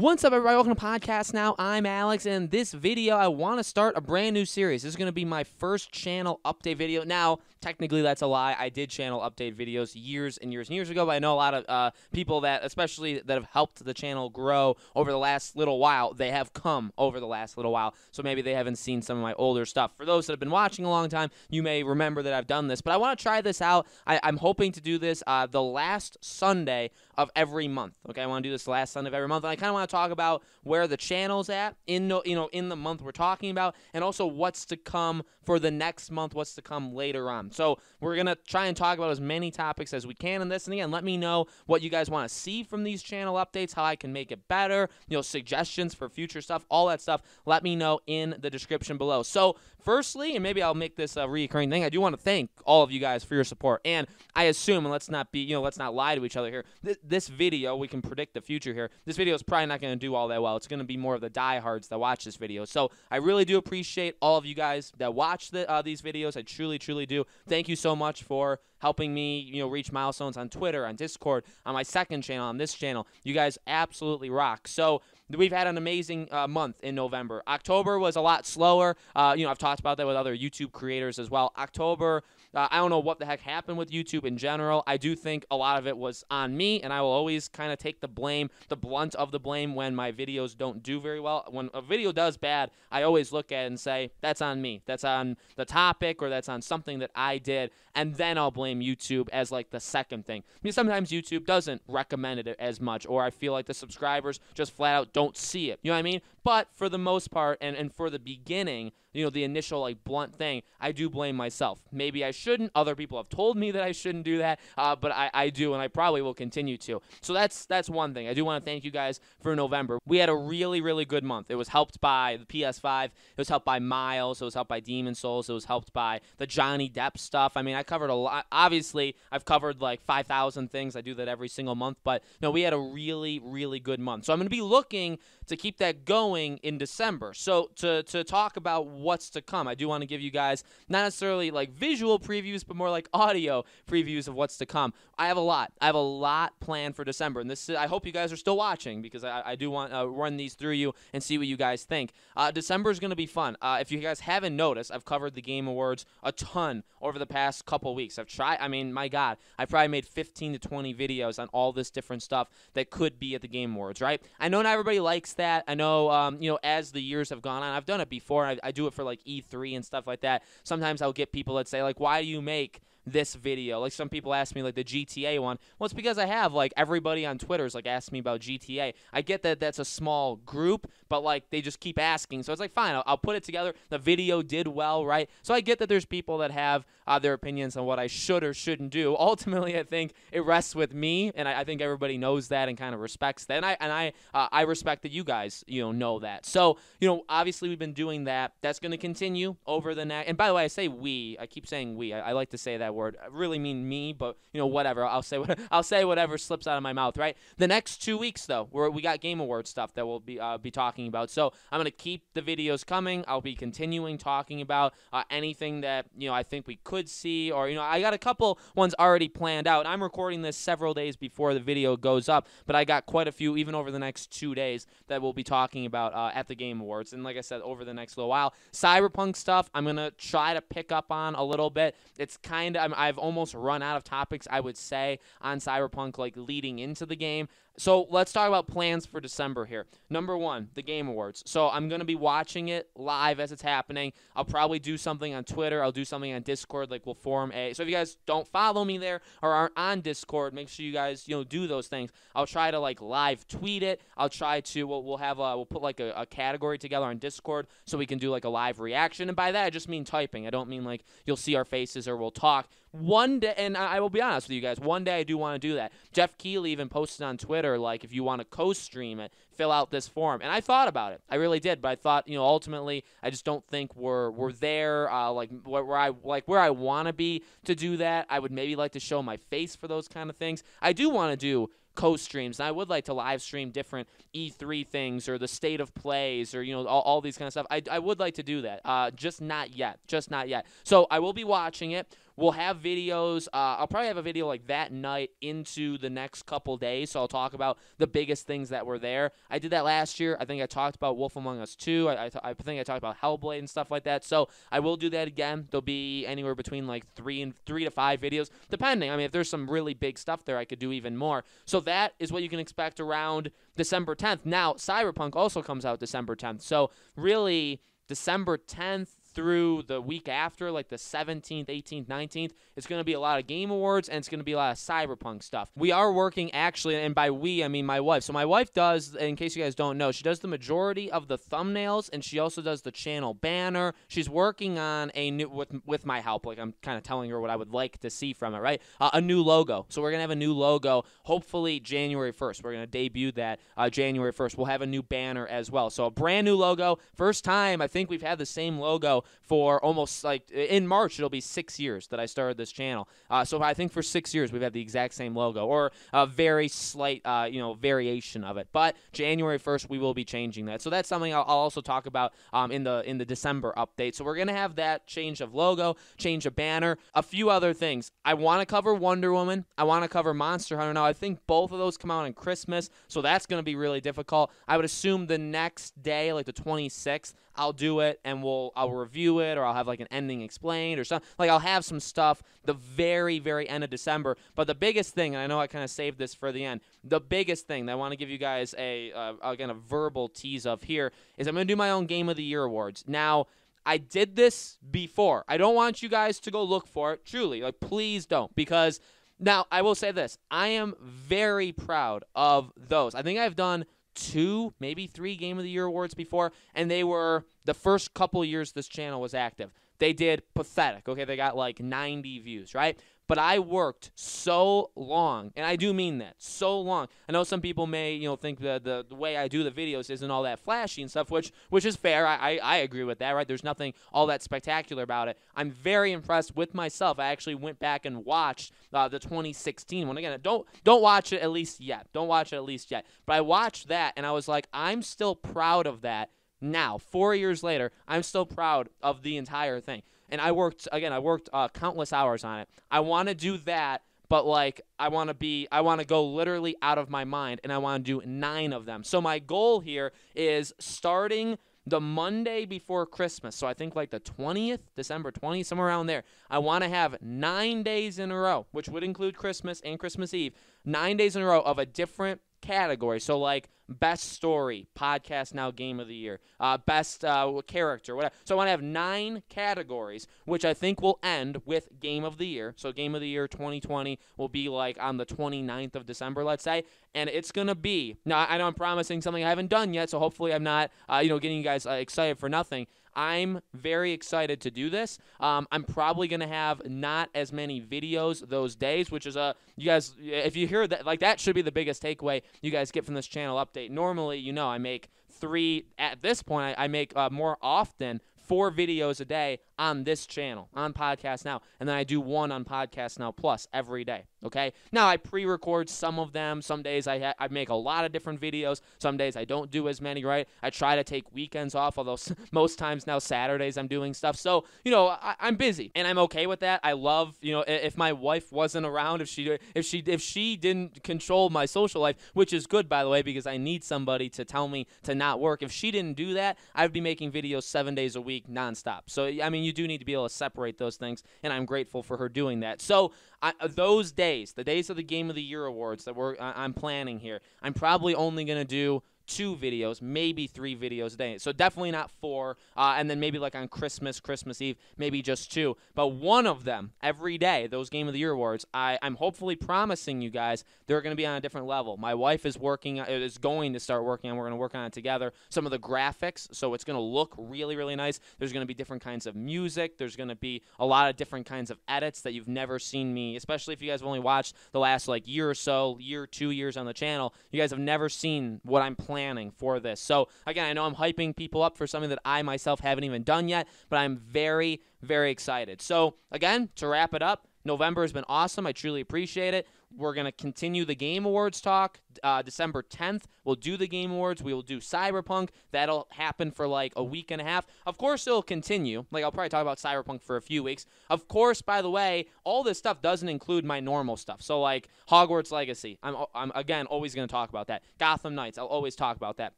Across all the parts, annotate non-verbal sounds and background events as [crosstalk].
What's up, everybody? Welcome to Podcast Now. I'm Alex, and this video, I want to start a brand new series. This is going to be my first channel update video. Now, technically, that's a lie. I did channel update videos years and years and years ago, but I know a lot of uh, people that, especially that have helped the channel grow over the last little while, they have come over the last little while, so maybe they haven't seen some of my older stuff. For those that have been watching a long time, you may remember that I've done this, but I want to try this out. I, am hoping to do this uh, the last Sunday of every month. Okay, I want to do this last Sunday of every month, and I kind of want to talk about where the channel's at in the, you know in the month we're talking about, and also what's to come for the next month, what's to come later on. So we're gonna try and talk about as many topics as we can in this. And again, let me know what you guys want to see from these channel updates, how I can make it better, you know, suggestions for future stuff, all that stuff. Let me know in the description below. So firstly, and maybe I'll make this a reoccurring thing. I do want to thank all of you guys for your support, and I assume, and let's not be, you know, let's not lie to each other here. Th- this video, we can predict the future here. This video is probably not going to do all that well. It's going to be more of the diehards that watch this video. So I really do appreciate all of you guys that watch the, uh, these videos. I truly, truly do. Thank you so much for helping me, you know, reach milestones on Twitter, on Discord, on my second channel, on this channel. You guys absolutely rock. So we've had an amazing uh, month in November. October was a lot slower. Uh, you know, I've talked about that with other YouTube creators as well. October, uh, I don't know what the heck happened with YouTube in general. I do think a lot of it was on me, and I will always kind of take the blame, the blunt of the blame when my videos don't do very well. When a video does bad, I always look at it and say, that's on me. That's on the topic or that's on something that I did, and then I'll blame YouTube as like the second thing. I mean, sometimes YouTube doesn't recommend it as much, or I feel like the subscribers just flat out don't see it. You know what I mean? But for the most part, and, and for the beginning, you know, the initial like blunt thing, I do blame myself. Maybe I shouldn't. Other people have told me that I shouldn't do that, uh, but I, I do, and I probably will continue to. So that's that's one thing. I do want to thank you guys for November. We had a really really good month. It was helped by the PS5. It was helped by Miles. It was helped by Demon Souls. It was helped by the Johnny Depp stuff. I mean, I covered a lot. Obviously, I've covered like 5,000 things. I do that every single month, but no, we had a really really good month. So I'm going to be looking to keep that going in December. So to to talk about what's to come. I do want to give you guys not necessarily like visual previews, but more like [laughs] audio previews of what's to come. I have a lot. I have a lot planned for December, and this is, I hope you guys are still watching because I, I do want to uh, run these through you and see what you guys think. Uh, December is going to be fun. Uh, if you guys haven't noticed, I've covered the Game Awards a ton over the past couple weeks. I've tried. I mean, my God, I probably made 15 to 20 videos on all this different stuff that could be at the Game Awards. Right? I know not everybody likes that. I know, um, you know, as the years have gone on, I've done it before. I, I do it for like E3 and stuff like that. Sometimes I'll get people that say like, "Why do you make this video. Like some people ask me like the GTA one. Well, it's because I have like everybody on Twitter's like asked me about GTA. I get that that's a small group, but like they just keep asking. So it's like fine, I'll, I'll put it together. The video did well, right? So I get that there's people that have uh, their opinions on what I should or shouldn't do. [laughs] Ultimately, I think it rests with me, and I, I think everybody knows that and kind of respects that. And I and I uh, I respect that you guys you know know that. So you know obviously we've been doing that. That's going to continue over the next. And by the way, I say we. I keep saying we. I, I like to say that word. I really mean me, but you know whatever. I'll say what [laughs] I'll say whatever slips out of my mouth. Right. The next two weeks though, where we got Game Awards stuff that we'll be uh, be talking about. So I'm to keep the videos coming. I'll be continuing talking about uh, anything that you know I think we could see, or you know I got a couple ones already planned out. I'm recording this several days before the video goes up, but I got quite a few even over the next two days that we'll be talking about uh, at the Game Awards. And like I said, over the next little while, Cyberpunk stuff I'm gonna try to pick up on a little bit. It's kind of I've almost run out of topics I would say on Cyberpunk like leading into the game. So let's talk about plans for December here. Number one, the Game Awards. So I'm going to be watching it live as it's happening. I'll probably do something on Twitter. I'll do something on Discord, like we'll form a. So if you guys don't follow me there or aren't on Discord, make sure you guys you know do those things. I'll try to like live tweet it. I'll try to. We'll, we'll have a. We'll put like a, a category together on Discord so we can do like a live reaction. And by that, I just mean typing. I don't mean like you'll see our faces or we'll talk. One day, and I will be honest with you guys, one day I do want to do that. Geoff Keighley even posted on Twitter, like, if you want to co stream it, fill out this form. And I thought about it. I really did. But I thought, you know, ultimately, I just don't think we're, we're there, uh, like, where, where I, like, where I want to be to do that. I would maybe like to show my face for those kind of things. I do want to do co-streams. And I would like to live stream different E3 things or the state of plays or you know all, all these kind of stuff. I, I would like to do that. Uh, just not yet. Just not yet. So I will be watching it. We'll have videos. Uh, I'll probably have a video like that night into the next couple days. So I'll talk about the biggest things that were there. I did that last year. I think I talked about Wolf Among Us 2. I, I, th- I think I talked about Hellblade and stuff like that. So I will do that again. There'll be anywhere between like three and three to five videos, depending. I mean, if there's some really big stuff there, I could do even more. So that is what you can expect around December 10th. Now, Cyberpunk also comes out December 10th. So really, December 10th through the week after, like the 17th, 18th, 19th, it's going to be a lot of game awards and it's going to be a lot of cyberpunk stuff. We are working actually, and by we, I mean my wife. So my wife does, in case you guys don't know, she does the majority of the thumbnails and she also does the channel banner. She's working on a new, with, with my help, like I'm kind of telling her what I would like to see from it, right? Uh, a new logo. So we're going to have a new logo, hopefully January 1st. We're going to debut that uh, January 1st. We'll have a new banner as well. So a brand new logo. First time I think we've had the same logo for almost like in March. It'll be six years that I started this channel. Uh, so I think for six years we've had the exact same logo or a very slight, uh, you know, variation of it. But January 1st we will be changing that. So that's something I'll, I'll also talk about um, in the in the December update. So we're gonna have that change of logo, change of banner, a few other things. I want to cover Wonder Woman. I want to cover Monster Hunter. Now I think both of those come out on Christmas, so that's gonna be really difficult. I would assume the next day, like the 26th, I'll do it and we'll I'll review it or I'll have like an ending explained or something. Like I'll have some stuff the very very end of December. But the biggest thing, and I know I kind of saved this for the end. The biggest thing that I want to give you guys a uh, again a verbal tease of here is I'm going to do my own Game of the Year awards. Now, I did this before. I don't want you guys to go look for it. Truly, like please don't because now I will say this. I am very proud of those. I think I've done two, maybe three Game of the Year awards before, and they were the first couple years this channel was active. They did pathetic. Okay, they got like 90 views, right? But I worked so long, and I do mean that, so long. I know some people may, you know, think that the, the way I do the videos isn't all that flashy and stuff, which which is fair. I, I, I agree with that, right? There's nothing all that spectacular about it. I'm very impressed with myself. I actually went back and watched uh, the 2016 one again. Don't don't watch it at least yet. Don't watch it at least yet. But I watched that, and I was like, I'm still proud of that. Now, four years later, I'm still proud of the entire thing and I worked again. I worked uh, countless hours on it. I want to do that, but like I want to be, I want to go literally out of my mind, and I want to do nine of them. So my goal here is starting the Monday before Christmas. So I think like the 20th, December 20th, somewhere around there. I want to have nine days in a row, which would include Christmas and Christmas Eve, nine days in a row of a different category. So like best story, podcast now game of the year, uh, best uh, character, whatever. So I want to have nine categories, which I think will end with game of the year. So game of the year 2020 will be like on the 29th of December, let's say, and it's gonna be. Now I know I'm promising something I haven't done yet, so hopefully I'm not, uh, you know, getting you guys uh, excited for nothing. I'm very excited to do this. Um, I'm probably going to have not as many videos those days, which is a, you guys, if you hear that, like that should be the biggest takeaway you guys get from this channel update. Normally, you know, I make three, at this point, I, I make uh, more often four videos a day on this channel, on Podcast Now, and then I do one on Podcast Now Plus every day. Okay. Now I pre-record some of them. Some days I ha- I make a lot of different videos. Some days I don't do as many. Right. I try to take weekends off, although [laughs] most times now Saturdays I'm doing stuff. So you know I- I'm busy, and I'm okay with that. I love you know if my wife wasn't around, if she if she if she didn't control my social life, which is good by the way, because I need somebody to tell me to not work. If she didn't do that, I'd be making videos seven days a week nonstop. So I mean you do need to be able to separate those things, and I'm grateful for her doing that. So I, uh, those days, the days of the Game of the Year awards that we're I, I'm planning here, I'm probably only gonna do two videos, maybe three videos a day. So definitely not four. Uh, and then maybe like on Christmas, Christmas Eve, maybe just two. But one of them every day, those Game of the Year awards, I, I'm hopefully promising you guys they're going to be on a different level. My wife is working, uh, is going to start working on. We're going to work on it together. Some of the graphics, so it's going to look really, really nice. There's going to be different kinds of music. There's going to be a lot of different kinds of edits that you've never seen me, especially if you guys have only watched the last like year or so, year, two years on the channel. You guys have never seen what I'm planning planning for this. So, again, I know I'm hyping people up for something that I myself haven't even done yet, but I'm very, very excited. So, again, to wrap it up, November has been awesome. I truly appreciate it. We're going to continue the Game Awards talk uh, December 10th, we'll do the Game Awards. We will do Cyberpunk. That'll happen for like a week and a half. Of course, it'll continue. Like, I'll probably talk about Cyberpunk for a few weeks. Of course, by the way, all this stuff doesn't include my normal stuff. So, like, Hogwarts Legacy. I'm, I'm again, always going to talk about that. Gotham Knights. I'll always talk about that.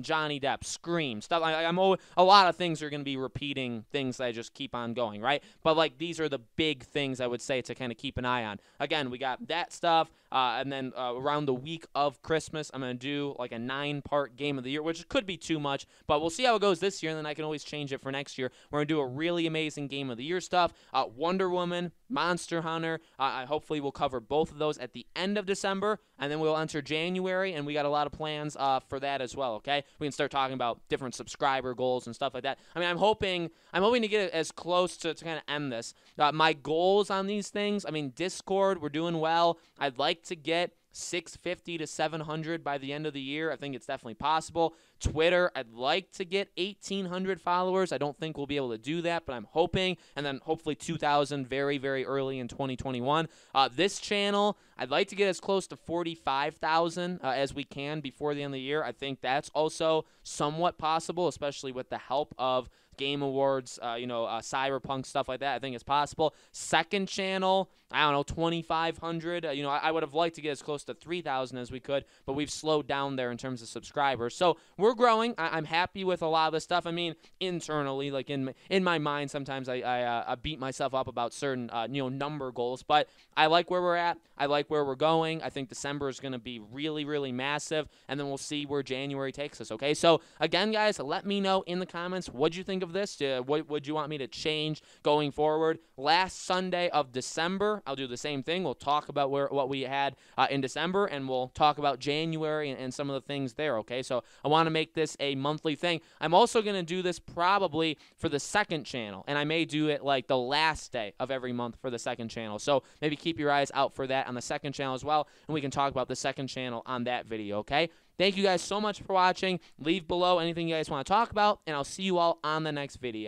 Johnny Depp, Scream, stuff. I, I'm always, a lot of things are going to be repeating things that I just keep on going, right? But, like, these are the big things I would say to kind of keep an eye on. Again, we got that stuff. Uh, and then uh, around the week of Christmas, I'm going to do like a nine part game of the year, which could be too much, but we'll see how it goes this year, and then I can always change it for next year. We're going to do a really amazing game of the year stuff. Uh, Wonder Woman, Monster Hunter. I hopefully we'll cover both of those at the end of December, and then we'll enter January, and we got a lot of plans uh, for that as well. Okay, we can start talking about different subscriber goals and stuff like that. I mean, I'm hoping I'm hoping to get as close to, to kind of end this. Uh, my goals on these things. I mean, Discord, we're doing well. I'd like to get 650 to 700 by the end of the year. I think it's definitely possible. Twitter, I'd like to get 1,800 followers. I don't think we'll be able to do that, but I'm hoping. And then hopefully 2,000 very, very early in 2021. Uh, this channel, I'd like to get as close to 45,000 uh, as we can before the end of the year. I think that's also somewhat possible, especially with the help of Game Awards, uh, you know, uh, Cyberpunk stuff like that. I think it's possible. Second channel, I don't know, 2,500. Uh, you know, I, I, would have liked to get as close to 3,000 as we could, but we've slowed down there in terms of subscribers. So we're growing. I, am happy with a lot of this stuff. I mean, internally, like in in my mind, sometimes I, I, uh, I beat myself up about certain uh, you know number goals, but I like where we're at. I like where we're going. I think December is going to be really, really massive, and then we'll see where January takes us. Okay, so again, guys, let me know in the comments what you think of this. Uh, what would you want me to change going forward? Last Sunday of December, I'll do the same thing. We'll talk about where what we had uh, in December, and we'll talk about January and, and some of the things there. Okay, so I want to make this a monthly thing. I'm also going to do this probably for the second channel, and I may do it like the last day of every month for the second channel. So maybe keep your eyes out for that on the second channel as well, and we can talk about the second channel on that video. Okay. Thank you guys so much for watching. Leave below anything you guys want to talk about, and I'll see you all on the next video.